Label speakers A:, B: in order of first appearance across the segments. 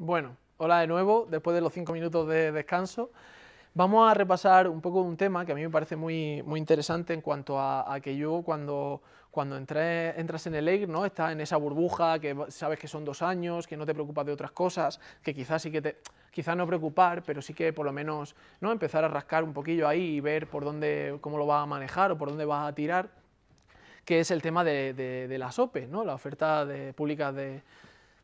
A: Bueno, hola de nuevo, después de los cinco minutos de descanso. Vamos a repasar un poco un tema que a mí me parece muy, muy interesante en cuanto a, que yo cuando, cuando entras en el EIR, ¿no? estás en esa burbuja, que sabes que son dos años, que no te preocupas de otras cosas, que quizás sí que te, quizás no preocupar, pero sí que por lo menos ¿no? empezar a rascar un poquillo ahí y ver por dónde, cómo lo vas a manejar o por dónde vas a tirar, que es el tema de, de, las OPE, ¿no? la oferta de, pública de,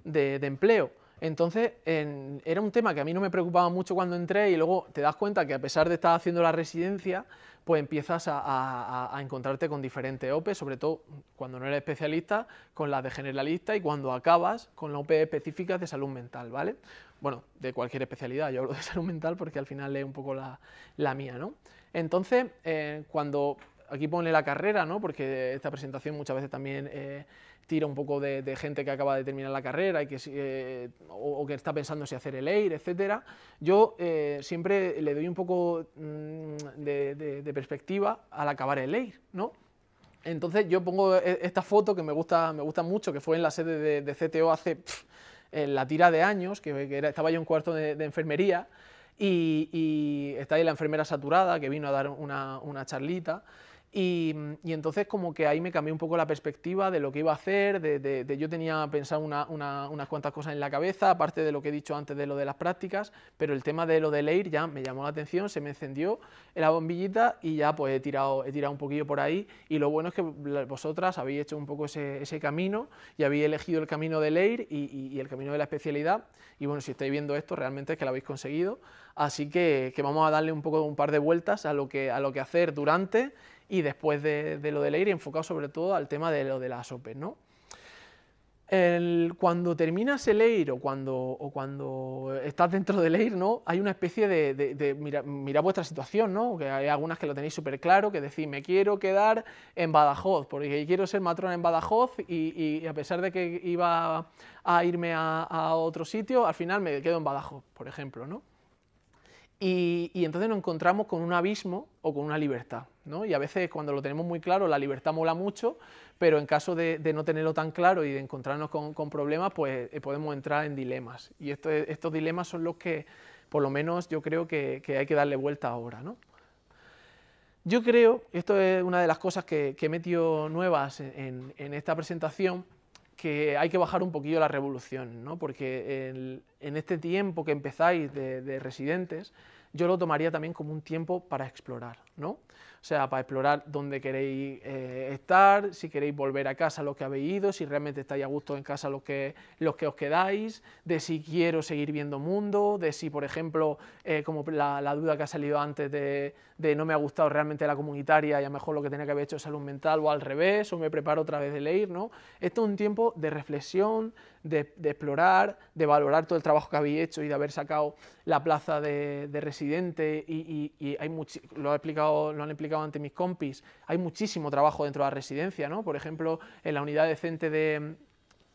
A: de empleo. Entonces, era un tema que a mí no me preocupaba mucho cuando entré y luego te das cuenta que a pesar de estar haciendo la residencia, pues empiezas a, encontrarte con diferentes OPE, sobre todo cuando no eres especialista, con las de generalista y cuando acabas con la OPE específica de salud mental, ¿vale? Bueno, de cualquier especialidad, yo hablo de salud mental porque al final es un poco la, mía, ¿no? Entonces, eh, cuando aquí pone la carrera, ¿no? porque esta presentación muchas veces también eh, tira un poco de, gente que acaba de terminar la carrera y que, eh, o, que está pensando si hacer el EIR, etc. Yo eh, siempre le doy un poco mm, de, perspectiva al acabar el EIR. ¿no? Entonces yo pongo e, esta foto que me gusta, me gusta mucho, que fue en la sede de, CTO hace en la tira de años, que, estaba yo en cuarto de, enfermería, y, está ahí la enfermera saturada que vino a dar una, una charlita. Y, entonces como que ahí me cambió un poco la perspectiva de lo que iba a hacer, de, yo tenía pensado unas cuantas cosas en la cabeza, aparte de lo que he dicho antes de lo de las prácticas, pero el tema de lo de leer ya me llamó la atención, se me encendió la bombillita y ya pues he tirado, he tirado un poquillo por ahí. Y lo bueno es que vosotras habéis hecho un poco ese, camino y habéis elegido el camino de leer y, el camino de la especialidad. Y bueno, si estáis viendo esto realmente es que lo habéis conseguido, así que, que vamos a darle un poco un par de vueltas a lo que, a lo que hacer durante y después de, lo de leer enfocado sobre todo al tema de lo de las OPE. ¿no? cuando terminas el EIR o cuando, o cuando estás dentro del EIR, ¿no? hay una especie de, de, mira, vuestra situación, ¿no? que hay algunas que lo tenéis súper claro, que decís, me quiero quedar en Badajoz, porque quiero ser matrona en Badajoz y, a pesar de que iba a irme a, a, otro sitio, al final me quedo en Badajoz, por ejemplo. ¿no? Y, entonces nos encontramos con un abismo o con una libertad. ¿no? Y a veces cuando lo tenemos muy claro, la libertad mola mucho, pero en caso de, no tenerlo tan claro y de encontrarnos con, problemas, pues eh, podemos entrar en dilemas. Y estos dilemas son los que, por lo menos, yo creo que, hay que darle vuelta ahora. ¿no? Yo creo, esto es una de las cosas que, he metido nuevas en, esta presentación, que hay que bajar un poquillo la revolución, ¿no? porque en este tiempo que empezáis de residentes, yo lo tomaría también como un tiempo para explorar, ¿no? Sea, para explorar dónde queréis eh, estar, si queréis volver a casa los que habéis ido, si realmente estáis a gusto en casa los que, los que os quedáis, de si quiero seguir viendo mundo, de si, por ejemplo, eh, como la, duda que ha salido antes de, no me ha gustado realmente la comunitaria y a lo mejor lo que tenía que haber hecho es salud mental o al revés, o me preparo otra vez de leer, ¿no? Esto es un tiempo de reflexión, de, explorar, de valorar todo el trabajo que habéis hecho y de haber sacado la plaza de, residente y, hay lo han explicado ante mis compis, hay muchísimo trabajo dentro de la residencia, ¿no? Por ejemplo, en la unidad decente de,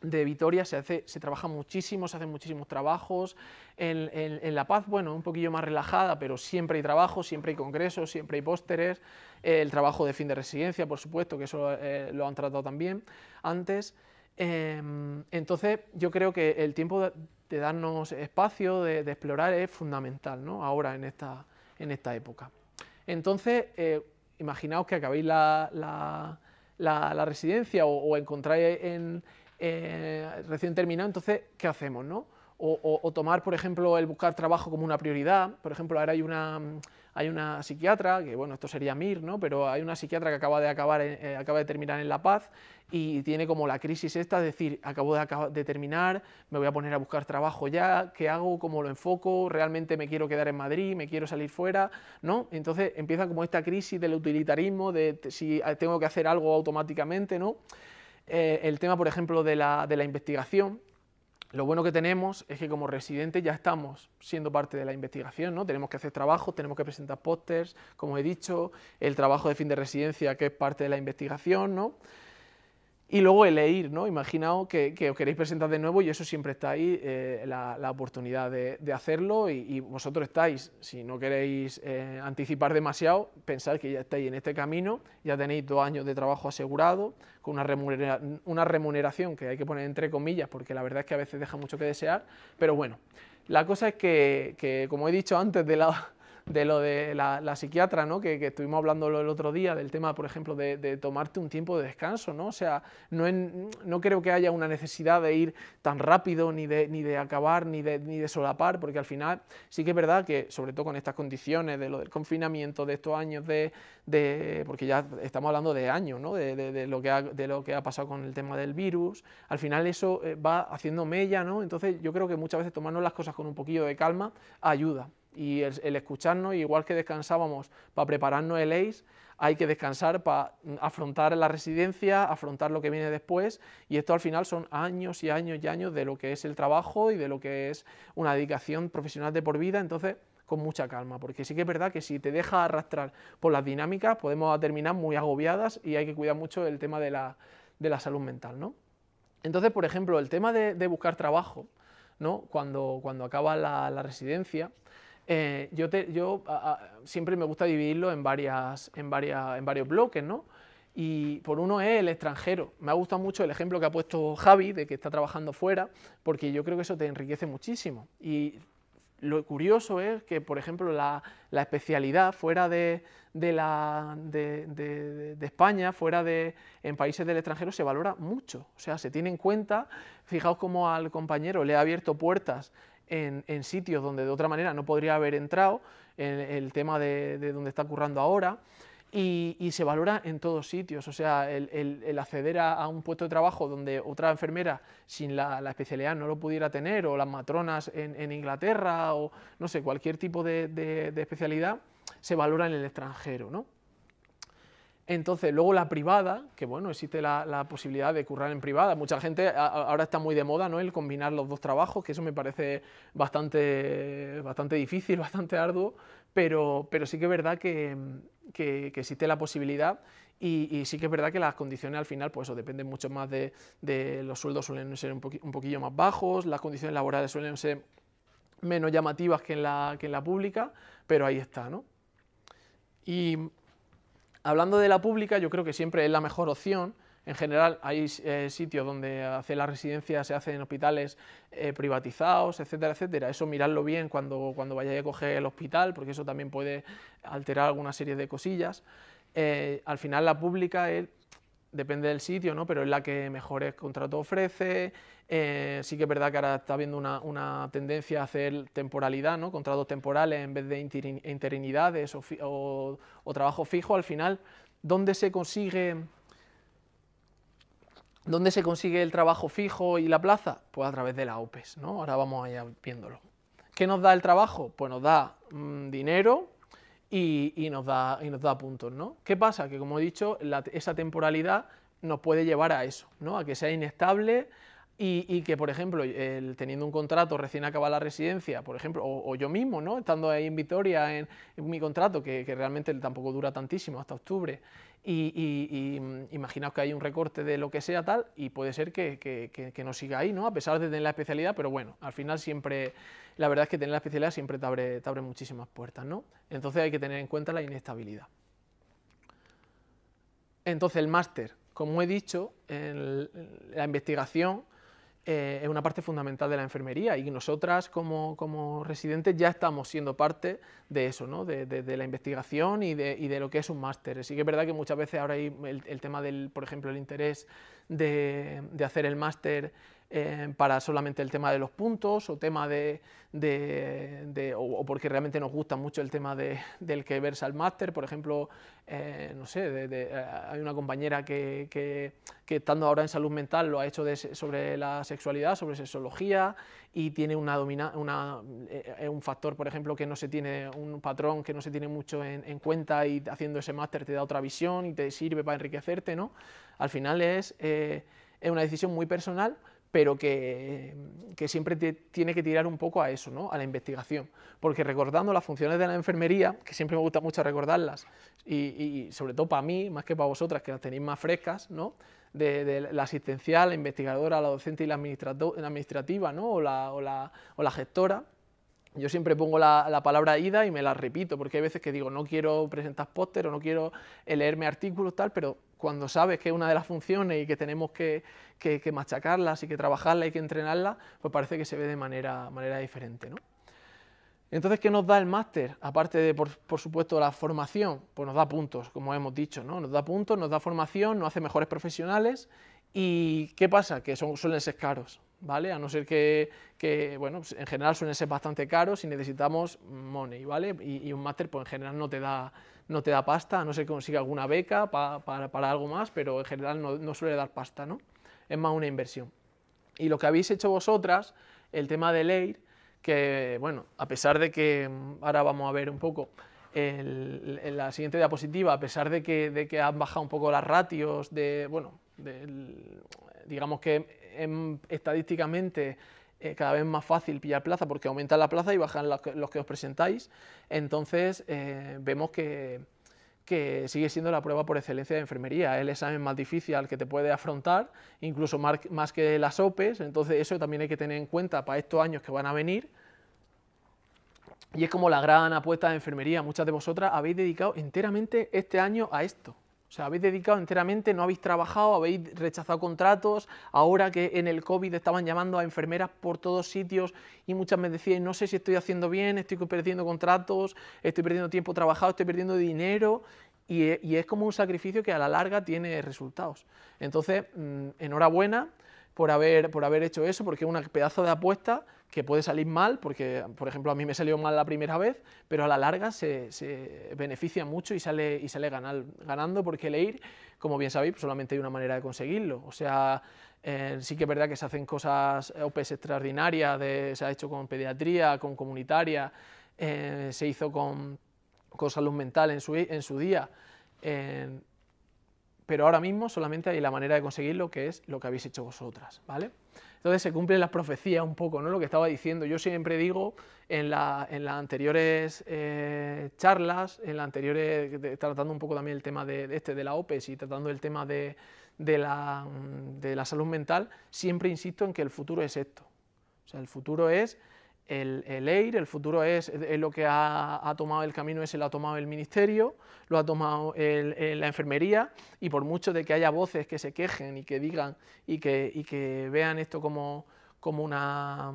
A: de Vitoria se, hace, se trabaja muchísimo, se hacen muchísimos trabajos. En, en, La Paz, bueno, un poquillo más relajada, pero siempre hay trabajo, siempre hay congresos, siempre hay pósteres. el trabajo de fin de residencia, por supuesto, que eso eh, lo han tratado también antes. Em, entonces, yo creo que el tiempo de, darnos espacio, de, explorar, es fundamental, ¿no? Ahora, en esta, en esta época. Entonces, eh, imaginaos que acabéis la, residencia o, encontráis en, eh, recién terminado, entonces, ¿qué hacemos, no? o, tomar, por ejemplo, el buscar trabajo como una prioridad. Por ejemplo, ahora hay una, hay una psiquiatra, que bueno, esto sería Mir, ¿no? pero hay una psiquiatra que acaba de, acabar, eh, acaba de terminar en La Paz y tiene como la crisis esta, es decir, acabo de, de, terminar, me voy a poner a buscar trabajo ya, ¿qué hago? ¿Cómo lo enfoco? ¿Realmente me quiero quedar en Madrid? ¿Me quiero salir fuera? ¿no? Entonces empieza como esta crisis del utilitarismo, de si tengo que hacer algo automáticamente, ¿no? Eh, el tema, por ejemplo, de la, de la investigación, lo bueno que tenemos es que como residentes ya estamos siendo parte de la investigación, ¿no? Tenemos que hacer trabajos, tenemos que presentar pósters, como he dicho, el trabajo de fin de residencia que es parte de la investigación, ¿no? Y luego el EIR, ¿no? Imaginaos que, os queréis presentar de nuevo y eso siempre está ahí, eh, la, oportunidad de, hacerlo y, vosotros estáis, si no queréis eh, anticipar demasiado, pensad que ya estáis en este camino, ya tenéis dos años de trabajo asegurado, con una, una remuneración que hay que poner entre comillas, porque la verdad es que a veces deja mucho que desear, pero bueno, la cosa es que, que como he dicho antes de la de lo de la, psiquiatra, ¿no? Que, estuvimos hablando el otro día, del tema, por ejemplo, de, tomarte un tiempo de descanso, ¿no? O sea, no, no, creo que haya una necesidad de ir tan rápido, ni de, ni de acabar, ni de, ni de solapar, porque al final sí que es verdad que, sobre todo con estas condiciones, de lo del confinamiento, de estos años de, porque ya estamos hablando de años, ¿no? De, lo que ha, de lo que ha pasado con el tema del virus, al final eso eh, va haciendo mella, ¿no? Entonces yo creo que muchas veces tomarnos las cosas con un poquillo de calma ayuda y el, escucharnos, igual que descansábamos para prepararnos el ACE, hay que descansar para afrontar la residencia, afrontar lo que viene después, y esto al final son años y años y años de lo que es el trabajo y de lo que es una dedicación profesional de por vida, entonces con mucha calma, porque sí que es verdad que si te deja arrastrar por las dinámicas, podemos terminar muy agobiadas y hay que cuidar mucho el tema de la, salud mental, ¿no? Entonces, por ejemplo, el tema de, buscar trabajo, ¿no? Cuando, cuando acaba la residencia, eh, yo, yo siempre me gusta dividirlo en, varias, en, varias, en varios bloques, ¿no? Y por uno es el extranjero. Me ha gustado mucho el ejemplo que ha puesto Javi de que está trabajando fuera, porque yo creo que eso te enriquece muchísimo. Y lo curioso es que, por ejemplo, la, la especialidad fuera de, de, la, de, de, España, fuera de en países del extranjero, se valora mucho. O sea, se tiene en cuenta, fijaos cómo al compañero le ha abierto puertas en, sitios donde de otra manera no podría haber entrado, en el tema de, donde está currando ahora, y, se valora en todos sitios, o sea, el, acceder a, un puesto de trabajo donde otra enfermera sin la, especialidad no lo pudiera tener, o las matronas en, Inglaterra, o no sé, cualquier tipo de, de especialidad, se valora en el extranjero, ¿no? Entonces, luego la privada, que bueno, existe la, posibilidad de currar en privada. Mucha gente, ahora está muy de moda, ¿no? El combinar los dos trabajos, que eso me parece bastante, bastante difícil, bastante arduo, pero, pero sí que es verdad que, existe la posibilidad y, sí que es verdad que las condiciones al final, pues eso, dependen mucho más de, los sueldos suelen ser un, poquillo más bajos, las condiciones laborales suelen ser menos llamativas que en la, que en la pública, pero ahí está, ¿no? Y Hablando de la pública, yo creo que siempre es la mejor opción. En general hay eh, sitios donde hacer la residencia se hace en hospitales eh, privatizados, etcétera, etcétera. Eso miradlo bien cuando, cuando vayáis a coger el hospital, porque eso también puede alterar alguna serie de cosillas. Eh, al final la pública es depende del sitio, ¿no? pero es la que mejores contratos ofrece. Eh, sí que es verdad que ahora está habiendo una, tendencia a hacer temporalidad, ¿no? contratos temporales en vez de interinidades o, trabajo fijo. Al final, ¿dónde se consigue... ¿Dónde se consigue el trabajo fijo y la plaza? Pues a través de la OPES, ¿no? Ahora vamos allá viéndolo. ¿Qué nos da el trabajo? Pues nos da mm, dinero, y, nos da, y nos da puntos. ¿no? ¿Qué pasa? Que como he dicho, esa temporalidad nos puede llevar a eso, ¿no? a que sea inestable y, que, por ejemplo, teniendo un contrato recién acaba la residencia, por ejemplo, o, yo mismo, ¿no? estando ahí en Vitoria en, mi contrato, que, realmente tampoco dura tantísimo, hasta octubre, y, imaginaos que hay un recorte de lo que sea tal, y puede ser que, que, no siga ahí, ¿no? a pesar de tener la especialidad, pero bueno, al final siempre la verdad es que tener la especialidad siempre te abre, te abre muchísimas puertas, ¿no? Entonces hay que tener en cuenta la inestabilidad. Entonces el máster, como he dicho, la investigación eh, es una parte fundamental de la enfermería y nosotras como, residentes ya estamos siendo parte de eso, ¿no? de, la investigación y de, lo que es un máster. Sí que es verdad que muchas veces ahora hay el, tema del, por ejemplo, el interés de, hacer el máster eh, para solamente el tema de los puntos o tema de, o, porque realmente nos gusta mucho el tema del que versa el máster, por ejemplo, eh, no sé, eh, hay una compañera que, que, estando ahora en salud mental lo ha hecho sobre la sexualidad, sobre sexología y tiene una, domina, una un factor, por ejemplo, que no se tiene, un patrón que no se tiene mucho en, cuenta y haciendo ese máster te da otra visión y te sirve para enriquecerte, ¿no? Al final es, es una decisión muy personal, pero que, siempre tiene que tirar un poco a eso, ¿no? a la investigación. Porque recordando las funciones de la enfermería, que siempre me gusta mucho recordarlas, y, sobre todo para mí, más que para vosotras, que las tenéis más frescas, ¿no? de, la asistencial, la investigadora, la docente y la, administrativa, ¿no? o, la, o, la, o la gestora, yo siempre pongo la, palabra ida y me la repito, porque hay veces que digo, no quiero presentar póster o no quiero leerme artículos, tal, pero cuando sabes que es una de las funciones y que tenemos que, machacarlas y que trabajarlas y que entrenarlas, pues parece que se ve de manera, manera diferente. ¿no? Entonces, ¿qué nos da el máster? Aparte de, por, supuesto, la formación, pues nos da puntos, como hemos dicho, ¿no? Nos da puntos, nos da formación, nos hace mejores profesionales y ¿qué pasa? Que son, suelen ser caros. ¿vale? A no ser que, bueno, pues, en general suelen ser bastante caros y necesitamos money, ¿vale? Y, un máster, pues en general no te da, no te da pasta, no ser que consiga alguna beca para algo más, pero en general no, suele dar pasta, ¿no? Es más una inversión. Y lo que habéis hecho vosotras, el tema de LEIR, que, bueno, a pesar de que, mm, ahora vamos a ver un poco, en la siguiente diapositiva, a pesar de que, de que han bajado un poco las ratios, de, bueno, digamos que estadísticamente eh, cada vez más fácil pillar plaza porque aumenta la plaza y bajan los que, os presentáis, entonces eh, vemos que, que, sigue siendo la prueba por excelencia de enfermería, es el examen más difícil al que te puede afrontar, incluso más, más que las OPEs, entonces eso también hay que tener en cuenta para estos años que van a venir, y es como la gran apuesta de enfermería, muchas de vosotras habéis dedicado enteramente este año a esto. O sea, habéis dedicado enteramente, no habéis trabajado, habéis rechazado contratos, ahora que en el COVID estaban llamando a enfermeras por todos sitios y muchas me decían, no sé si estoy haciendo bien, estoy perdiendo contratos, estoy perdiendo tiempo trabajado, estoy perdiendo dinero y, es como un sacrificio que a la larga tiene resultados. Entonces, mm, enhorabuena por haber, por haber hecho eso, porque es un pedazo de apuesta que puede salir mal, porque por ejemplo a mí me salió mal la primera vez, pero a la larga se, beneficia mucho y sale, y sale ganando, porque leer, como bien sabéis, pues solamente hay una manera de conseguirlo. O sea, eh, sí que es verdad que se hacen cosas OPEs extraordinarias, se ha hecho con pediatría, con comunitaria, eh, se hizo con, con, salud mental en su, en su día, eh, pero ahora mismo solamente hay la manera de conseguirlo, que es lo que habéis hecho vosotras, ¿vale? Entonces se cumplen las profecías un poco, ¿no? Lo que estaba diciendo. Yo siempre digo en, las anteriores eh, charlas, en las anteriores, tratando un poco también el tema de, este, de la OPES y tratando el tema de, la, de la salud mental, siempre insisto en que el futuro es esto. O sea, el futuro es el, el EIR, el futuro es, lo que ha, tomado el camino, ese lo ha tomado el ministerio, lo ha tomado la enfermería y por mucho de que haya voces que se quejen y que digan y que, vean esto como, como una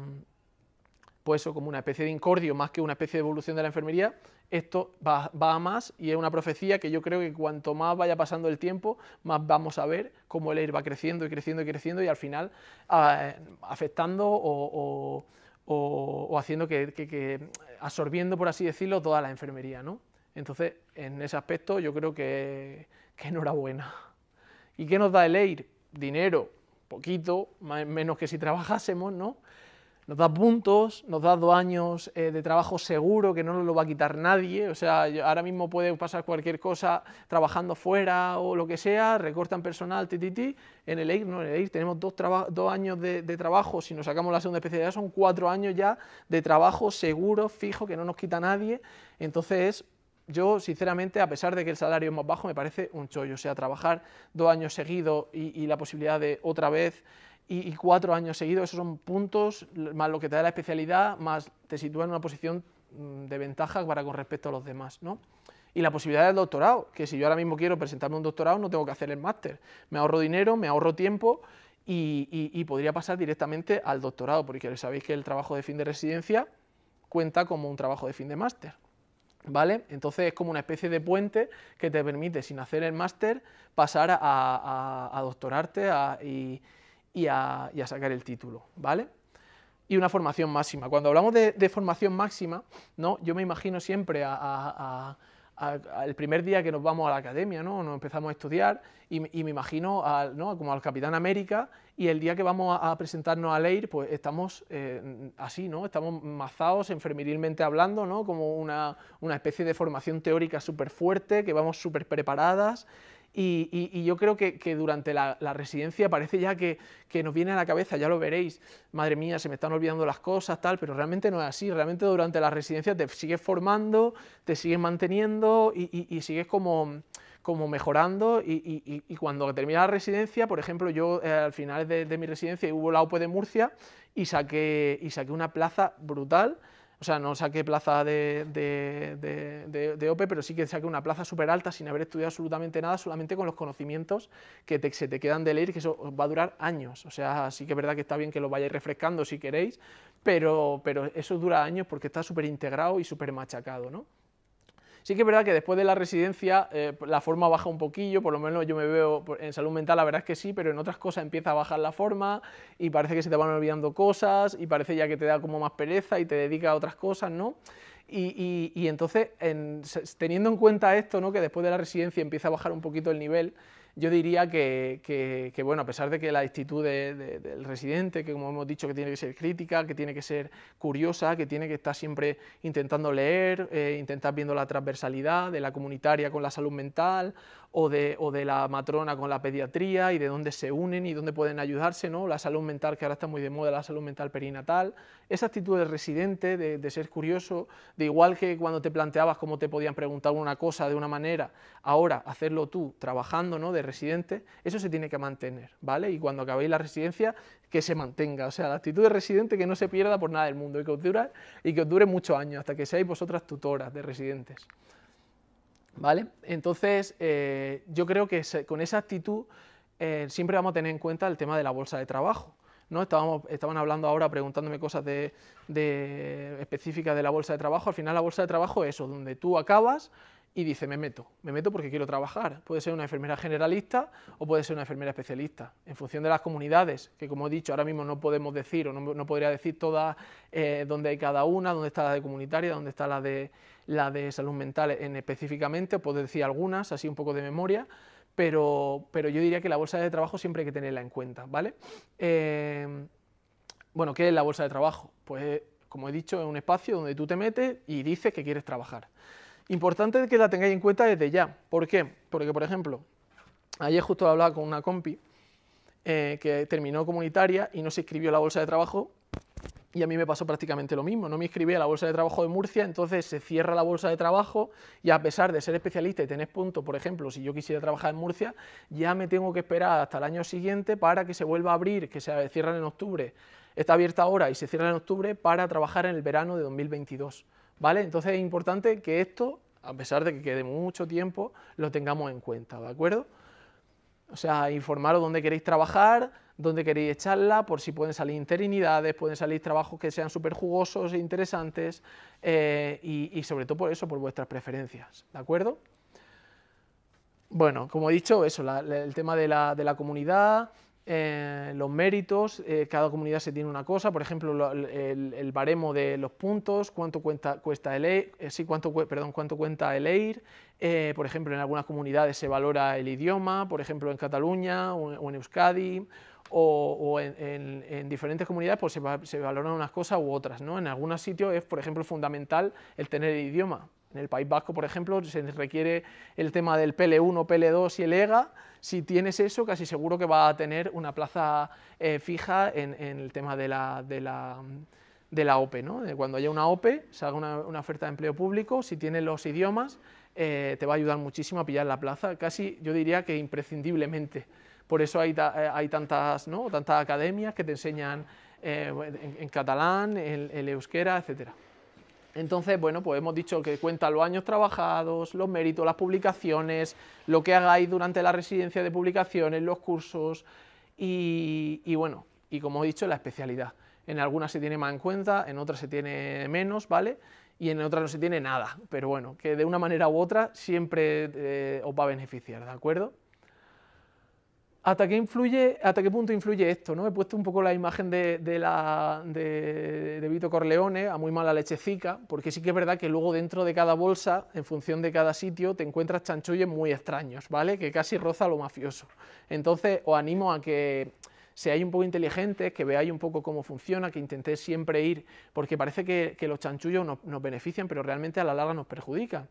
A: pues como una especie de incordio más que una especie de evolución de la enfermería, esto va, a más y es una profecía que yo creo que cuanto más vaya pasando el tiempo, más vamos a ver cómo el EIR va creciendo y creciendo y creciendo y al final ah, afectando o o, haciendo que, absorbiendo, por así decirlo, toda la enfermería, ¿no? Entonces, en ese aspecto yo creo que, que enhorabuena. ¿Y qué nos da el EIR? Dinero, poquito, menos que si trabajásemos, ¿no? Nos da puntos, nos da dos años eh, de trabajo seguro que no nos lo va a quitar nadie, o sea, ahora mismo puede pasar cualquier cosa trabajando fuera o lo que sea, recortan personal, ti, en el EIR no, en el EIR tenemos dos, dos años de, trabajo, si nos sacamos la segunda especialidad son cuatro años ya de trabajo seguro, fijo, que no nos quita nadie, entonces yo, sinceramente, a pesar de que el salario es más bajo, me parece un chollo. O sea, trabajar dos años seguidos y la posibilidad de otra vez y, cuatro años seguidos, esos son puntos, más lo que te da la especialidad, más te sitúa en una posición mm, de ventaja para con respecto a los demás. ¿no? Y la posibilidad del doctorado, que si yo ahora mismo quiero presentarme un doctorado, no tengo que hacer el máster. Me ahorro dinero, me ahorro tiempo y, podría pasar directamente al doctorado, porque sabéis que el trabajo de fin de residencia cuenta como un trabajo de fin de máster. ¿Vale? Entonces es como una especie de puente que te permite, sin hacer el máster, pasar a, doctorarte y, y a, sacar el título, ¿vale? Y una formación máxima. Cuando hablamos de, formación máxima, ¿no? yo me imagino siempre al primer día que nos vamos a la academia, ¿no? nos empezamos a estudiar, y, me imagino como al Capitán América, y el día que vamos a, presentarnos a Leir, pues estamos eh, así, ¿no? estamos mazados enfermerilmente hablando, ¿no? como una, una especie de formación teórica súper fuerte, que vamos súper preparadas, Y, yo creo que, durante la, residencia parece ya que, nos viene a la cabeza, ya lo veréis, madre mía, se me están olvidando las cosas, tal, pero realmente no es así, realmente durante la residencia te sigues formando, te sigues manteniendo y, sigues como, como mejorando y, cuando termina la residencia, por ejemplo, yo eh, al final de, de, mi residencia hubo la OPE de Murcia y saqué, y saqué una plaza brutal, o sea, no saqué plaza de, de, OPE, pero sí que saqué una plaza súper alta sin haber estudiado absolutamente nada, solamente con los conocimientos que se te quedan de leer, que eso va a durar años. O sea, sí que es verdad que está bien que lo vayáis refrescando si queréis, pero, pero eso dura años porque está súper integrado y súper machacado, ¿no? Sí que es verdad que después de la residencia eh, la forma baja un poquillo, por lo menos yo me veo en salud mental, la verdad es que sí, pero en otras cosas empieza a bajar la forma y parece que se te van olvidando cosas y parece ya que te da como más pereza y te dedica a otras cosas, ¿no? Y, entonces, teniendo en cuenta esto, ¿no? que después de la residencia empieza a bajar un poquito el nivel, yo diría que, bueno, a pesar de que la actitud del residente, que como hemos dicho que tiene que ser crítica, que tiene que ser curiosa, que tiene que estar siempre intentando leer, eh, intentar viendo la transversalidad de la comunitaria con la salud mental o de, o de, la matrona con la pediatría y de dónde se unen y dónde pueden ayudarse, ¿no? la salud mental, que ahora está muy de moda, la salud mental perinatal, esa actitud del residente, de, de, ser curioso, de igual que cuando te planteabas cómo te podían preguntar una cosa de una manera, ahora hacerlo tú trabajando ¿no? de residente, eso se tiene que mantener, ¿vale? Y cuando acabéis la residencia, que se mantenga, o sea, la actitud de residente que no se pierda por nada del mundo y que dure, y que os dure muchos años, hasta que seáis vosotras tutoras de residentes. ¿Vale? Entonces, eh, yo creo que con esa actitud eh, siempre vamos a tener en cuenta el tema de la bolsa de trabajo. ¿no? Estábamos, estaban hablando ahora, preguntándome cosas de, específicas de la bolsa de trabajo. Al final la bolsa de trabajo es eso, donde tú acabas y dices, me meto, me meto porque quiero trabajar. Puede ser una enfermera generalista o puede ser una enfermera especialista. En función de las comunidades, que como he dicho, ahora mismo no podemos decir o no, podría decir todas eh, dónde hay cada una, dónde está la de comunitaria, dónde está la de la de salud mental en específicamente, puedo decir algunas, así un poco de memoria, pero, pero yo diría que la bolsa de trabajo siempre hay que tenerla en cuenta, ¿vale? Eh, bueno, ¿qué es la bolsa de trabajo? Pues, como he dicho, es un espacio donde tú te metes y dices que quieres trabajar. Importante que la tengáis en cuenta desde ya. ¿Por qué? Porque, por ejemplo, ayer justo hablaba con una compi eh, que terminó comunitaria y no se inscribió a la bolsa de trabajo y a mí me pasó prácticamente lo mismo, no me inscribí a la bolsa de trabajo de Murcia, entonces se cierra la bolsa de trabajo y a pesar de ser especialista y tener puntos, por ejemplo, si yo quisiera trabajar en Murcia, ya me tengo que esperar hasta el año siguiente para que se vuelva a abrir, que se cierra en octubre, está abierta ahora y se cierra en octubre para trabajar en el verano de 2022, ¿vale? Entonces es importante que esto, a pesar de que quede mucho tiempo, lo tengamos en cuenta, ¿de acuerdo? O sea, informaros dónde queréis trabajar, dónde queréis echarla, por si pueden salir interinidades, pueden salir trabajos que sean súper jugosos e interesantes, eh, y, sobre todo por eso, por vuestras preferencias, ¿de acuerdo? Bueno, como he dicho, eso, el tema de la, de la comunidad, eh, los méritos, eh, cada comunidad se tiene una cosa, por ejemplo, el, baremo de los puntos, cuánto cuesta el EIR, eh, sí, cuánto, perdón, cuánto cuenta el EIR, por ejemplo, en algunas comunidades se valora el idioma, por ejemplo, en Cataluña o, en Euskadi, o, en, diferentes comunidades pues se, se, valoran unas cosas u otras, ¿no? En algunos sitios es, por ejemplo, fundamental el tener el idioma, en el País Vasco, por ejemplo, se requiere el tema del PL1, PL2 y el EGA. Si tienes eso, casi seguro que va a tener una plaza eh, fija en, el tema de la, de la, de la OPE. ¿no? Cuando haya una OPE, se haga una, oferta de empleo público, si tienes los idiomas, eh, te va a ayudar muchísimo a pillar la plaza, casi yo diría que imprescindiblemente. Por eso hay, eh, hay tantas, ¿no? tantas academias que te enseñan en, catalán, en, en euskera, etcétera. Entonces, bueno, pues hemos dicho que cuenta los años trabajados, los méritos, las publicaciones, lo que hagáis durante la residencia de publicaciones, los cursos y, bueno, y como he dicho, la especialidad. En algunas se tiene más en cuenta, en otras se tiene menos, ¿vale? Y en otras no se tiene nada, pero bueno, que de una manera u otra siempre eh, os va a beneficiar, ¿de acuerdo? ¿Hasta qué, influye, ¿Hasta qué punto influye esto? ¿no? He puesto un poco la imagen de, la, de, Vito Corleone a muy mala lechecica, porque sí que es verdad que luego dentro de cada bolsa, en función de cada sitio, te encuentras chanchullos muy extraños, ¿vale? Que casi roza lo mafioso. Entonces, os animo a que seáis un poco inteligentes, que veáis un poco cómo funciona, que intentéis siempre ir, porque parece que, los chanchullos nos benefician, pero realmente a la larga nos perjudican.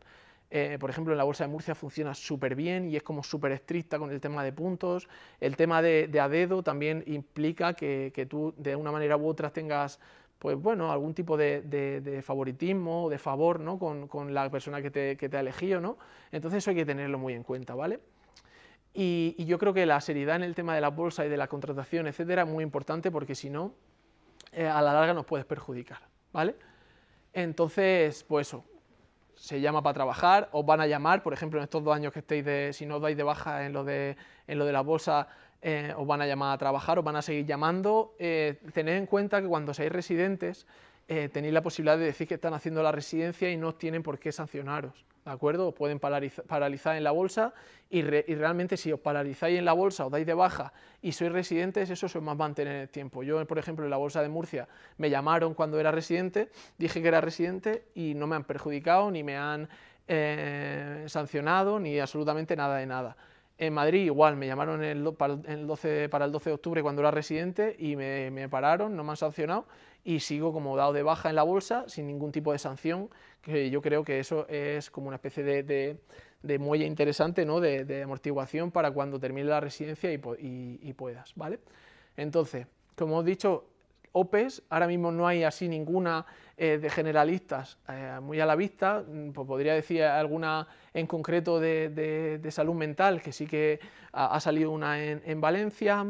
A: Eh, por ejemplo, en la Bolsa de Murcia funciona súper bien y es como súper estricta con el tema de puntos. El tema de, de a dedo también implica que, tú de una manera u otra tengas pues bueno, algún tipo de, favoritismo o de favor ¿no? con, la persona que te, que te, ha elegido, ¿no? Entonces eso hay que tenerlo muy en cuenta, ¿vale? Y, y, yo creo que la seriedad en el tema de la bolsa y de la contratación, etcétera, es muy importante porque si no, eh, a la larga nos puedes perjudicar, ¿vale? Entonces, pues eso, se llama para trabajar, os van a llamar, por ejemplo, en estos dos años que estéis de, si no os dais de baja en lo de, en lo de la bolsa, eh, os van a llamar a trabajar, os van a seguir llamando. Eh, tened en cuenta que cuando seáis residentes, eh, tenéis la posibilidad de decir que están haciendo la residencia y no tienen por qué sancionaros, ¿de acuerdo? Os pueden paralizar en la bolsa y, realmente si os paralizáis en la bolsa, os dais de baja y sois residentes, eso se os va a mantener el tiempo. Yo, por ejemplo, en la bolsa de Murcia me llamaron cuando era residente, dije que era residente y no me han perjudicado ni me han eh, sancionado ni absolutamente nada de nada. En Madrid igual, me llamaron el, para, el 12, para el 12 de octubre cuando era residente y me, me pararon, no me han sancionado y sigo como dado de baja en la bolsa sin ningún tipo de sanción, que yo creo que eso es como una especie de, de, muelle interesante, ¿no? de, amortiguación para cuando termine la residencia y, y, puedas, ¿vale? Entonces, como he dicho, OPEs, ahora mismo no hay así ninguna eh, de generalistas eh, muy a la vista, mm, pues podría decir alguna en concreto de, salud mental, que sí que ha, salido una en, en Valencia,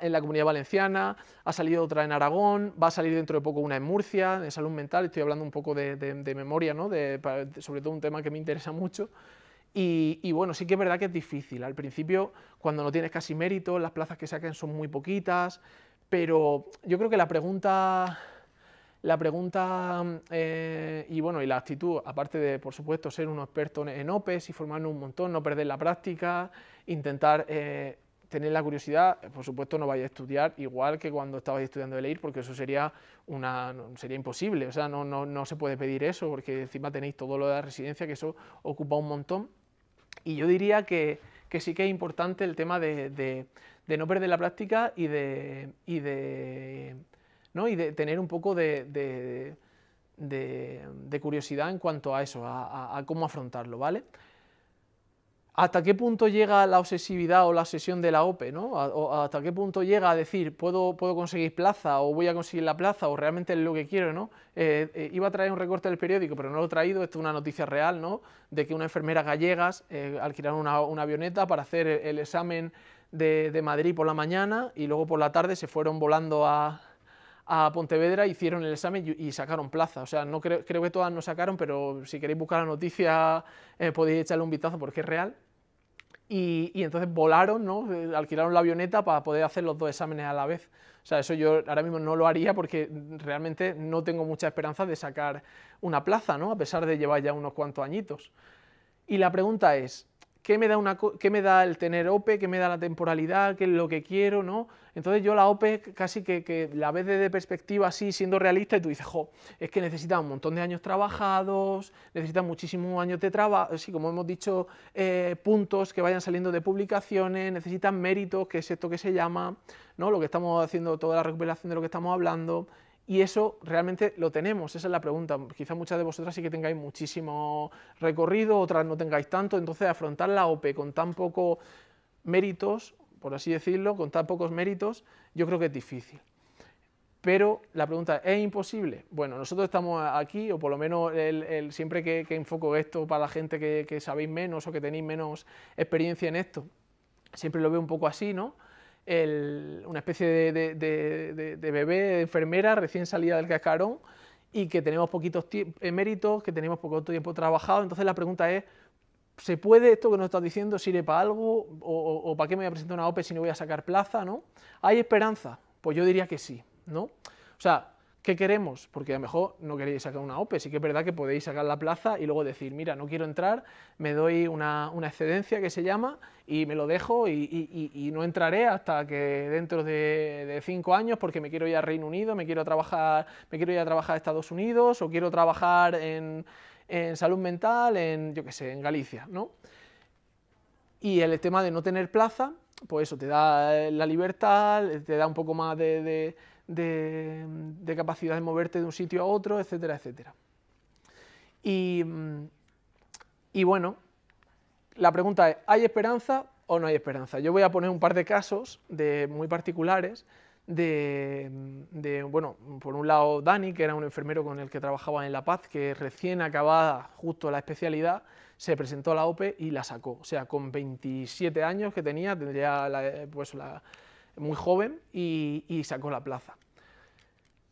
A: en la comunidad valenciana, ha salido otra en Aragón, va a salir dentro de poco una en Murcia, de salud mental, estoy hablando un poco de, memoria, ¿no? sobre todo un tema que me interesa mucho. Y, bueno, sí que es verdad que es difícil. Al principio, cuando no tienes casi mérito, las plazas que saquen son muy poquitas, pero yo creo que la pregunta, la pregunta eh, y bueno, y la actitud, aparte de, por supuesto, ser un experto en OPEs y formarnos un montón, no perder la práctica, intentar... Eh, tener la curiosidad, por supuesto no vayáis a estudiar igual que cuando estabais estudiando de leer, porque eso sería, una, sería imposible, o sea, no, no, no, se puede pedir eso, porque encima tenéis todo lo de la residencia, que eso ocupa un montón. Y yo diría que, que sí que es importante el tema de, no perder la práctica y de, y de, ¿no? y de tener un poco de, de curiosidad en cuanto a eso, a, a cómo afrontarlo, ¿vale? ¿Hasta qué punto llega la obsesividad o la obsesión de la OPE? ¿no? O ¿Hasta qué punto llega a decir, puedo, puedo conseguir plaza o voy a conseguir la plaza o realmente es lo que quiero? ¿no? Eh, eh, iba a traer un recorte del periódico, pero no lo he traído, esto es una noticia real, ¿no? de que una enfermera gallegas eh, alquilaron una, una, avioneta para hacer el, examen de, de, Madrid por la mañana y luego por la tarde se fueron volando a, a Pontevedra, hicieron el examen y, sacaron plaza. O sea, no creo, creo, que todas no sacaron, pero si queréis buscar la noticia podéis echarle un vistazo porque es real y, entonces volaron, ¿no? Eh, alquilaron la avioneta para poder hacer los dos exámenes a la vez. O sea, eso yo ahora mismo no lo haría porque realmente no tengo mucha esperanza de sacar una plaza, ¿no? a pesar de llevar ya unos cuantos añitos. Y la pregunta es, ¿qué me da, una, qué me da el tener OPE? ¿Qué me da la temporalidad? ¿Qué es lo que quiero? ¿no? Entonces yo la OPE casi que, la ves desde perspectiva así, siendo realista, y tú dices, jo, es que necesita un montón de años trabajados, necesita muchísimos años de trabajo, así como hemos dicho, eh, puntos que vayan saliendo de publicaciones, necesitan méritos, que es esto que se llama, ¿no? lo que estamos haciendo, toda la recuperación de lo que estamos hablando, y eso realmente lo tenemos, esa es la pregunta. Quizá muchas de vosotras sí que tengáis muchísimo recorrido, otras no tengáis tanto, entonces afrontar la OPE con tan pocos méritos por así decirlo, con tan pocos méritos, yo creo que es difícil. Pero la pregunta es, ¿es imposible? Bueno, nosotros estamos aquí, o por lo menos el, siempre que, enfoco esto para la gente que, sabéis menos o que tenéis menos experiencia en esto, siempre lo veo un poco así, ¿no? Una especie de, de, bebé, de enfermera recién salida del cascarón y que tenemos poquitos méritos, que tenemos poco tiempo trabajado. Entonces la pregunta es, ¿Se puede esto que nos estás diciendo sirve para algo? O, para qué me voy a presentar una OPE si no voy a sacar plaza? ¿no? ¿Hay esperanza? Pues yo diría que sí. ¿no? O sea, ¿qué queremos? Porque a lo mejor no queréis sacar una OPE, sí que es verdad que podéis sacar la plaza y luego decir, mira, no quiero entrar, me doy una, excedencia que se llama y me lo dejo y, no entraré hasta que dentro de, de, cinco años porque me quiero ir a Reino Unido, me quiero trabajar, me quiero ir a trabajar a Estados Unidos o quiero trabajar en en salud mental, en, yo qué sé, en Galicia, ¿no? Y el tema de no tener plaza, pues eso, te da la libertad, te da un poco más de, capacidad de moverte de un sitio a otro, etcétera, etcétera. Y, Y bueno, la pregunta es, ¿hay esperanza o no hay esperanza? Yo voy a poner un par de casos de, muy particulares de, de, bueno, por un lado Dani, que era un enfermero con el que trabajaba en La Paz, que recién acabada justo la especialidad, se presentó a la OPE y la sacó. O sea, con 27 años que tenía, tendría pues la, muy joven y, y sacó la plaza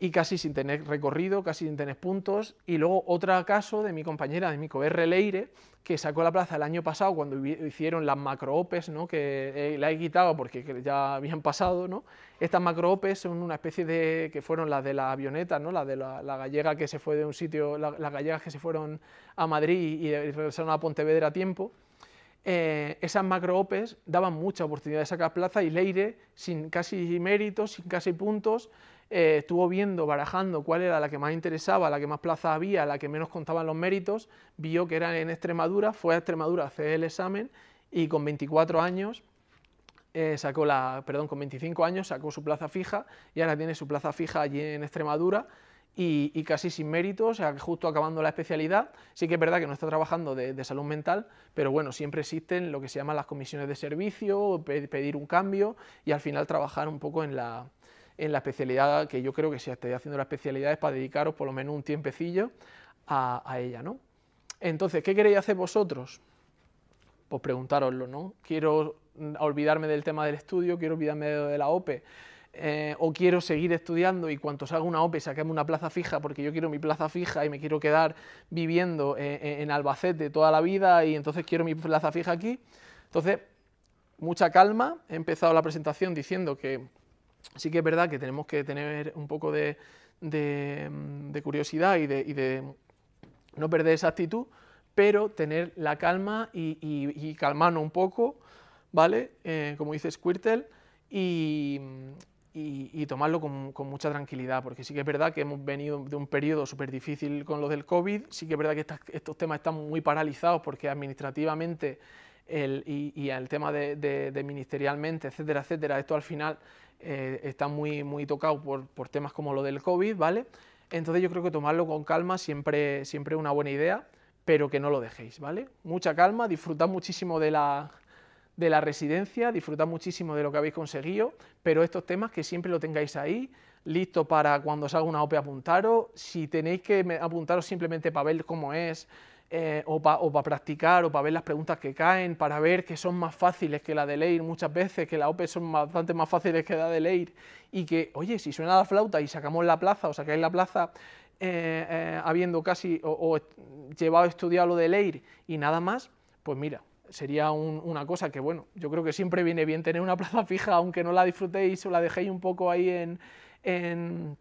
A: y casi sin tener recorrido, casi sin tener puntos. Y luego otro caso de mi compañera, de mi R. Leire, que sacó la plaza el año pasado cuando hicieron las macroopes, ¿no? que la he quitado porque ya habían pasado. ¿no? Estas macroopes son una especie de, que fueron las de la avioneta, ¿no? la de la, gallega que se fue de un sitio, las gallegas que se fueron a Madrid y regresaron a Pontevedra a tiempo. Eh, esas macroopes daban mucha oportunidad de sacar plaza y Leire, sin casi méritos, sin casi puntos, eh, estuvo viendo, barajando cuál era la que más interesaba, la que más plaza había, la que menos contaban los méritos, vio que era en Extremadura, fue a Extremadura a hacer el examen y con 24 años eh, sacó la, perdón, con 25 años sacó su plaza fija y ahora tiene su plaza fija allí en Extremadura y, casi sin méritos, o sea, justo acabando la especialidad. Sí que es verdad que no está trabajando de, salud mental, pero bueno, siempre existen lo que se llaman las comisiones de servicio, pedir un cambio y al final trabajar un poco en la, en la especialidad que yo creo que si estáis haciendo la especialidad es para dedicaros por lo menos un tiempecillo a, ella, ¿no? Entonces, ¿qué queréis hacer vosotros? Pues preguntároslo, ¿no? Quiero olvidarme del tema del estudio, quiero olvidarme de la OPE, eh, o quiero seguir estudiando y cuando salga una OPE saquemos una plaza fija porque yo quiero mi plaza fija y me quiero quedar viviendo en, en Albacete toda la vida y entonces quiero mi plaza fija aquí. Entonces, mucha calma, he empezado la presentación diciendo que sí que es verdad que tenemos que tener un poco de, curiosidad y de, no perder esa actitud, pero tener la calma y, calmarnos un poco, ¿vale? Eh, como dice Squirtle, y, tomarlo con, mucha tranquilidad, porque sí que es verdad que hemos venido de un periodo súper difícil con lo del COVID, sí que es verdad que estos temas están muy paralizados porque administrativamente y, el tema de, ministerialmente, etcétera, etcétera, esto al final eh, está muy, muy tocado por, temas como lo del COVID, ¿vale? Entonces yo creo que tomarlo con calma siempre, siempre es una buena idea, pero que no lo dejéis, ¿vale? Mucha calma, disfrutad muchísimo de la, de la residencia, disfrutad muchísimo de lo que habéis conseguido, pero estos temas que siempre lo tengáis ahí, listo para cuando salga una OPE apuntaros, si tenéis que apuntaros simplemente para ver cómo es, eh, o para practicar o para ver las preguntas que caen, para ver que son más fáciles que la de leer muchas veces, que la OPE son bastante más fáciles que la de leer y que, oye, si suena la flauta y sacamos la plaza o sacáis la plaza eh, eh, habiendo casi o, llevado estudiado lo de leer y nada más, pues mira, sería una cosa que, bueno, yo creo que siempre viene bien tener una plaza fija, aunque no la disfrutéis o la dejéis un poco ahí en, en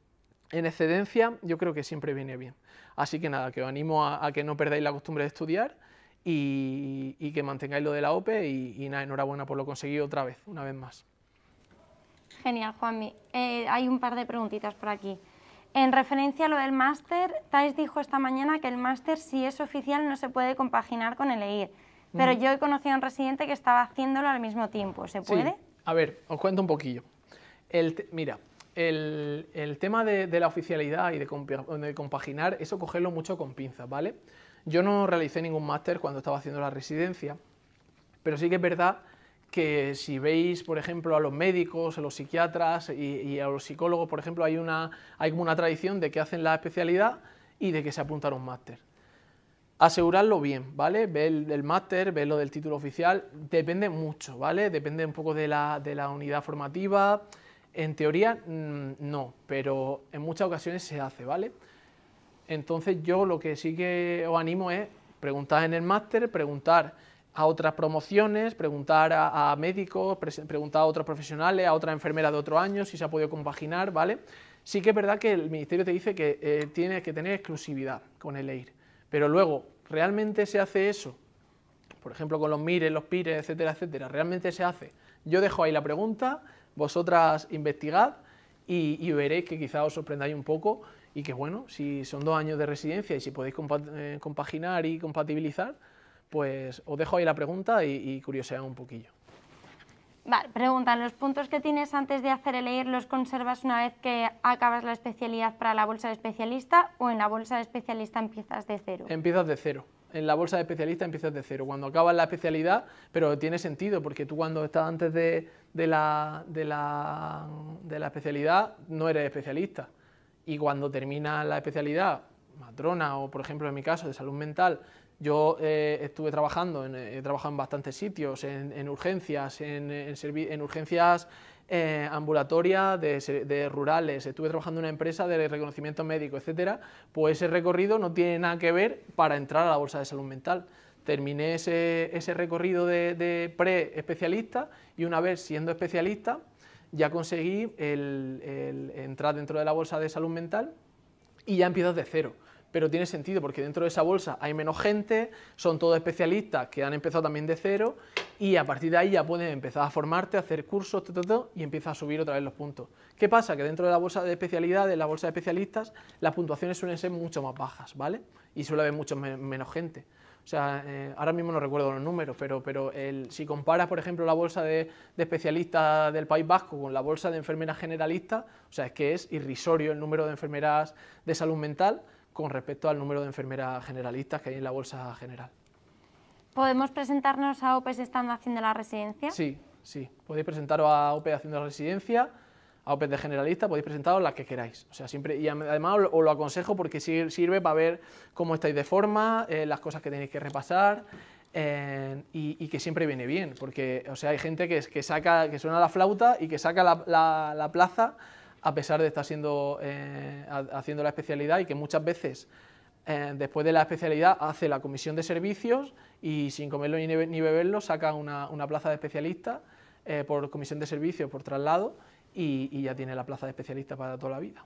A: excedencia, yo creo que siempre viene bien. Así que nada, que os animo a, que no perdáis la costumbre de estudiar y, que mantengáis lo de la OPE y, nada, enhorabuena por lo conseguido otra vez, una vez más.
B: Genial, Juanmi. Eh, hay un par de preguntitas por aquí. En referencia a lo del máster, Thais dijo esta mañana que el máster, si es oficial, no se puede compaginar con el EIR. Pero yo he conocido a un residente que estaba haciéndolo al mismo tiempo. ¿Se puede?
A: A ver, os cuento un poquillo. El mira, el, tema de, la oficialidad y de, compaginar, eso cogerlo mucho con pinzas, ¿vale? Yo no realicé ningún máster cuando estaba haciendo la residencia, pero sí que es verdad que si veis, por ejemplo, a los médicos, a los psiquiatras y, a los psicólogos, por ejemplo, hay, una, como una tradición de que hacen la especialidad y de que se apuntan a un máster. Asegurarlo bien, ¿vale? Ve el, máster, ve lo del título oficial, depende mucho, ¿vale? Depende un poco de la unidad formativa, en teoría mm, no, pero en muchas ocasiones se hace, ¿vale? Entonces yo lo que sí que os animo es preguntar en el máster, preguntar a otras promociones, preguntar a, médicos, preguntar a otros profesionales, a otras enfermeras de otro año si se ha podido compaginar, ¿vale? Sí que es verdad que el ministerio te dice que eh, tienes que tener exclusividad con el EIR, pero luego, ¿realmente se hace eso? Por ejemplo, con los MIRES, los PIRES, etcétera, etcétera, ¿realmente se hace? Yo dejo ahí la pregunta, vosotras investigad y, veréis que quizá os sorprendáis un poco y que bueno, si son dos años de residencia y si podéis eh, compaginar y compatibilizar, pues os dejo ahí la pregunta y, y curiosead un poquillo.
B: Vale, preguntan, ¿los puntos que tienes antes de hacer el EIR los conservas una vez que acabas la especialidad para la bolsa de especialista o en la bolsa de especialista empiezas de cero?
A: Empiezas de cero. En la bolsa de especialista empiezas de cero. Cuando acabas la especialidad, pero tiene sentido, porque tú cuando estás antes de, la, de, la, de la especialidad no eres especialista. Y cuando terminas la especialidad, matrona o por ejemplo en mi caso de salud mental, yo eh, estuve trabajando, en, he trabajado en bastantes sitios, en, urgencias, en, en urgencias eh, ambulatorias de, rurales, estuve trabajando en una empresa de reconocimiento médico, etcétera, pues ese recorrido no tiene nada que ver para entrar a la bolsa de salud mental. Terminé ese, recorrido de, pre-especialista y una vez siendo especialista ya conseguí entrar dentro de la bolsa de salud mental y ya empiezo de cero pero tiene sentido porque dentro de esa bolsa hay menos gente, son todos especialistas que han empezado también de cero y a partir de ahí ya puedes empezar a formarte, hacer cursos y empiezas a subir otra vez los puntos. ¿Qué pasa? Que dentro de la bolsa de especialidades, la bolsa de especialistas, las puntuaciones suelen ser mucho más bajas, ¿vale? Y suele haber mucho menos gente. O sea, eh, ahora mismo no recuerdo los números, pero, pero si comparas, por ejemplo, la bolsa de, de, especialistas del País Vasco con la bolsa de enfermeras generalistas, o sea, es que es irrisorio el número de enfermeras de salud mental, con respecto al número de enfermeras generalistas que hay en la bolsa general.
B: ¿Podemos presentarnos a OPEs estando haciendo la residencia?
A: Sí, sí. Podéis presentaros a OPE haciendo la residencia, a OPE de generalista, podéis presentaros las que queráis. O sea, siempre, y además os lo aconsejo porque sirve para ver cómo estáis de forma, eh, las cosas que tenéis que repasar. Eh, y, que siempre viene bien, porque o sea, hay gente que, que, saca, que suena la flauta y que saca la, la plaza a pesar de estar eh, haciendo la especialidad y que muchas veces eh, después de la especialidad hace la comisión de servicios y sin comerlo ni, beberlo saca una, plaza de especialista eh, por comisión de servicios, por traslado y, ya tiene la plaza de especialista para toda la vida.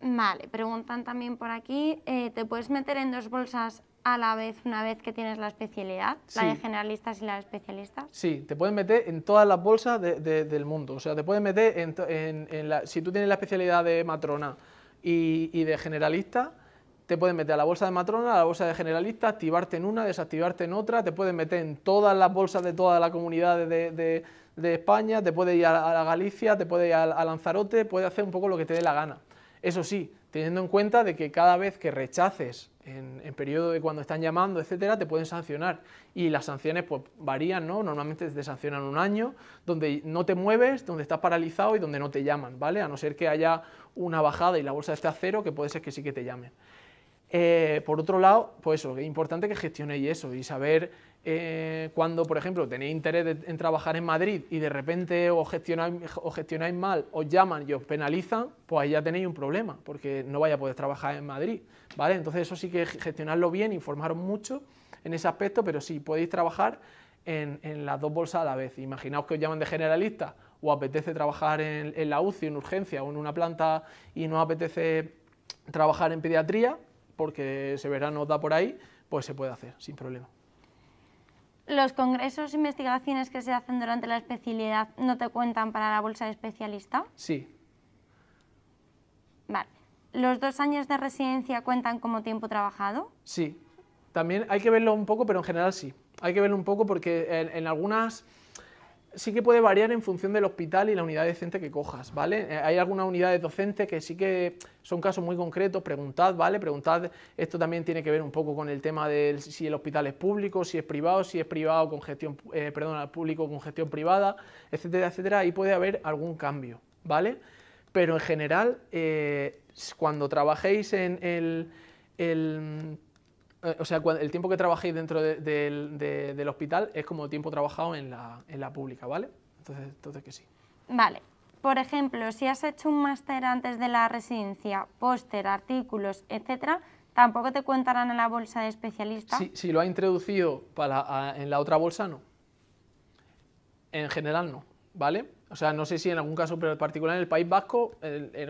B: Vale, preguntan también por aquí, ¿te puedes meter en dos bolsas a la vez una vez que tienes la especialidad, la de generalistas y la de especialistas?
A: Sí, te puedes meter en todas las bolsas del mundo. O sea, te puedes meter en, la, si tú tienes la especialidad de matrona y, de generalista, te puedes meter a la bolsa de matrona, a la bolsa de generalista, activarte en una, desactivarte en otra, te puedes meter en todas las bolsas de toda la comunidad de, España, te puedes ir a, Galicia, te puedes ir a Lanzarote, puedes hacer un poco lo que te dé la gana. Eso sí, teniendo en cuenta de que cada vez que rechaces en, periodo de cuando están llamando, etcétera, te pueden sancionar. Y las sanciones pues, varían, ¿no? Normalmente te sancionan un año, donde no te mueves, donde estás paralizado y donde no te llaman, ¿vale? A no ser que haya una bajada y la bolsa esté a cero, que puede ser que sí que te llamen. Eh, por otro lado, pues eso, es importante que gestionéis eso y saber eh, cuando, por ejemplo, tenéis interés en trabajar en Madrid y de repente os gestionáis, gestionáis mal, os llaman y os penalizan, pues ahí ya tenéis un problema, porque no vais a poder trabajar en Madrid, ¿vale? Entonces eso sí que gestionarlo bien, informaros mucho en ese aspecto, pero sí, podéis trabajar en, las dos bolsas a la vez. Imaginaos que os llaman de generalista o apetece trabajar en, en la UCI, en urgencia o en una planta y no apetece trabajar en pediatría, porque ese verano da por ahí, pues se puede hacer sin problema.
B: ¿Los congresos e investigaciones que se hacen durante la especialidad no te cuentan para la bolsa de especialista?
A: Sí.
B: Vale. ¿Los dos años de residencia cuentan como tiempo trabajado?
A: Sí. También hay que verlo un poco, pero en general sí. Hay que verlo un poco porque en algunas sí que puede variar en función del hospital y la unidad docente que cojas, ¿vale? Eh, hay algunas unidades docentes que sí que son casos muy concretos, preguntad, ¿vale? Preguntad, esto también tiene que ver un poco con el tema de si el hospital es público, si es privado, si es privado con gestión, eh, perdón, público con gestión privada, etcétera, etcétera, ahí puede haber algún cambio, ¿vale? Pero en general, eh, cuando trabajéis en el eh, o sea, el tiempo que trabajéis dentro del hospital es como tiempo trabajado en la, pública, ¿vale? Entonces, entonces que sí.
B: Vale. Por ejemplo, si has hecho un máster antes de la residencia, póster, artículos, etcétera, tampoco te cuentarán en la bolsa de especialista.
A: Sí, si lo ha introducido para, en la otra bolsa, no. En general, no, ¿vale? O sea, no sé si en algún caso pero en particular en el País Vasco,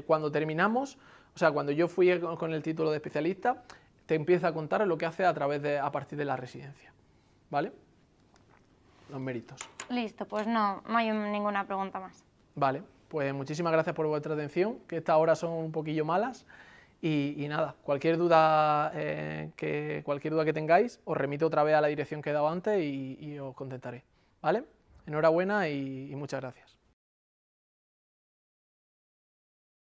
A: cuando terminamos, o sea, cuando yo fui con el título de especialista, te empieza a contar lo que hace a, través de, a partir de la residencia. ¿Vale? Los méritos.
B: Listo, pues no, no hay ninguna pregunta más.
A: Vale, pues muchísimas gracias por vuestra atención, que estas horas son un poquillo malas. Y, nada, cualquier duda, eh, que, cualquier duda que tengáis, os remito otra vez a la dirección que he dado antes y, os contentaré. ¿Vale? Enhorabuena y muchas gracias.